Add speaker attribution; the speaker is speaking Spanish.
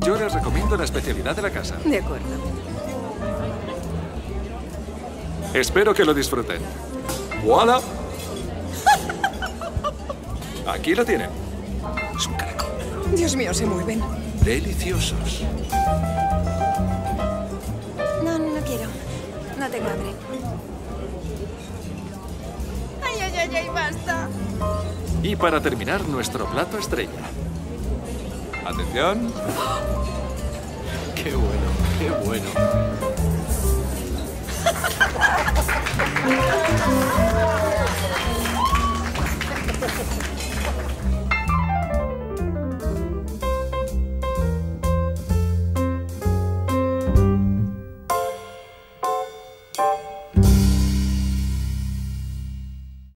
Speaker 1: Yo les recomiendo la especialidad de la casa.
Speaker 2: De acuerdo.
Speaker 1: Espero que lo disfruten. ¡Voilà! Aquí lo tienen. Es un caracol.
Speaker 2: Dios mío, se mueven.
Speaker 1: Deliciosos.
Speaker 3: No, no quiero. No tengo hambre y basta.
Speaker 1: Y para terminar, nuestro plato estrella. Atención. ¡Qué bueno, qué bueno!